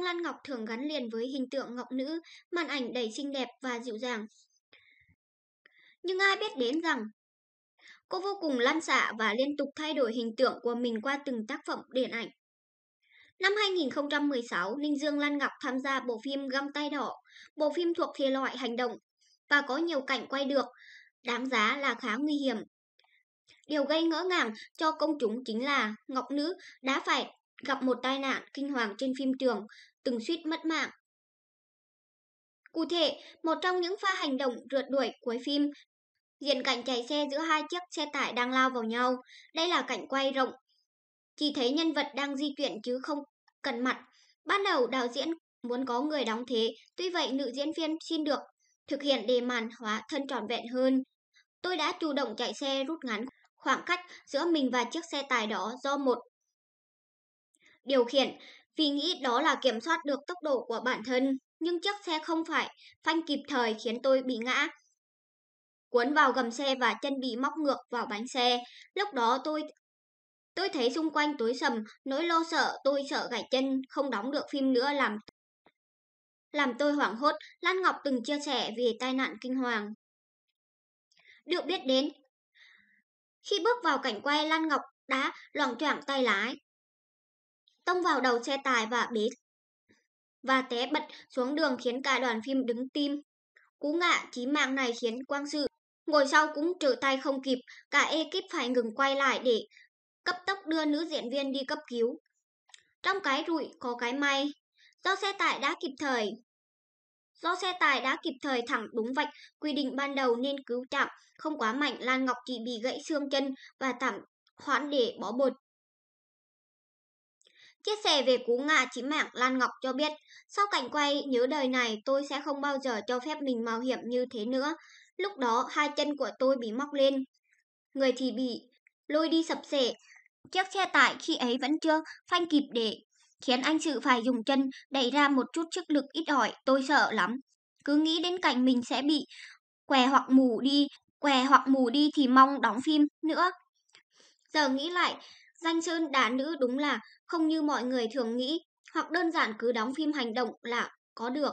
Dương Lan Ngọc thường gắn liền với hình tượng ngọc nữ, màn ảnh đầy xinh đẹp và dịu dàng. Nhưng ai biết đến rằng cô vô cùng lan xạ và liên tục thay đổi hình tượng của mình qua từng tác phẩm điện ảnh. Năm 2016, Ninh Dương Lan Ngọc tham gia bộ phim Găng tay đỏ. Bộ phim thuộc thể loại hành động và có nhiều cảnh quay được, đáng giá là khá nguy hiểm. Điều gây ngỡ ngàng cho công chúng chính là Ngọc Nữ đã phải gặp một tai nạn kinh hoàng trên phim trường, từng suýt mất mạng. Cụ thể, một trong những pha hành động rượt đuổi cuối phim, diện cảnh chạy xe giữa hai chiếc xe tải đang lao vào nhau. Đây là cảnh quay rộng, chỉ thấy nhân vật đang di chuyển chứ không cần mặt. Ban đầu đạo diễn muốn có người đóng thế, tuy vậy nữ diễn viên xin được thực hiện đề màn hóa thân tròn vẹn hơn. Tôi đã chủ động chạy xe rút ngắn khoảng cách giữa mình và chiếc xe tải đó do một điều khiển vì nghĩ đó là kiểm soát được tốc độ của bản thân, nhưng chiếc xe không phải phanh kịp thời khiến tôi bị ngã. Cuốn vào gầm xe và chân bị móc ngược vào bánh xe. Lúc đó tôi tôi thấy xung quanh tối sầm, nỗi lo sợ, tôi sợ gãy chân, không đóng được phim nữa làm làm tôi hoảng hốt. Lan Ngọc từng chia sẻ về tai nạn kinh hoàng. Được biết đến, khi bước vào cảnh quay Lan Ngọc đã loảng choảng tay lái, tông vào đầu xe tải và bế và té bật xuống đường khiến cả đoàn phim đứng tim. Cú ngã chí mạng này khiến Quang Sự ngồi sau cũng trở tay không kịp, cả ekip phải ngừng quay lại để cấp tốc đưa nữ diễn viên đi cấp cứu. Trong cái rủi có cái may, do xe tải đã kịp thời. Do xe tải đã kịp thời thẳng đúng vạch quy định ban đầu nên cứu chạm không quá mạnh Lan Ngọc chỉ bị gãy xương chân và tạm hoãn để bỏ bột. Chia sẻ về cú ngã chí mạng Lan Ngọc cho biết, sau cảnh quay nhớ đời này tôi sẽ không bao giờ cho phép mình mạo hiểm như thế nữa. Lúc đó hai chân của tôi bị móc lên, người thì bị lôi đi sập sệ. Chiếc xe tải khi ấy vẫn chưa phanh kịp để khiến anh sự phải dùng chân đẩy ra một chút sức lực ít ỏi, tôi sợ lắm. Cứ nghĩ đến cảnh mình sẽ bị què hoặc mù đi, què hoặc mù đi thì mong đóng phim nữa. Giờ nghĩ lại, danh sơn đá nữ đúng là không như mọi người thường nghĩ, hoặc đơn giản cứ đóng phim hành động là có được.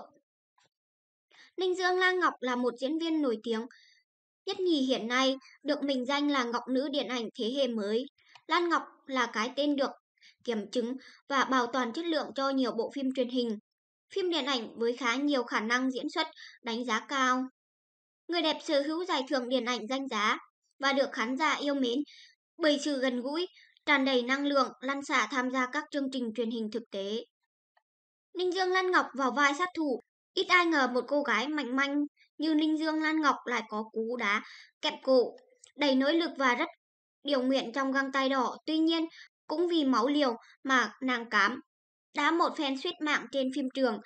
Ninh Dương Lan Ngọc là một diễn viên nổi tiếng, nhất nhì hiện nay được mình danh là Ngọc Nữ Điện ảnh thế hệ mới. Lan Ngọc là cái tên được kiểm chứng và bảo toàn chất lượng cho nhiều bộ phim truyền hình, phim điện ảnh với khá nhiều khả năng diễn xuất đánh giá cao. Người đẹp sở hữu giải thưởng điện ảnh danh giá và được khán giả yêu mến bởi sự gần gũi, tràn đầy năng lượng, lan xả tham gia các chương trình truyền hình thực tế. Ninh Dương Lan Ngọc vào vai sát thủ, ít ai ngờ một cô gái mạnh manh như Ninh Dương Lan Ngọc lại có cú đá kẹp cổ, đầy nỗ lực và rất điều nguyện trong găng tay đỏ. Tuy nhiên, cũng vì máu liều mà nàng cám đã một phen suýt mạng trên phim trường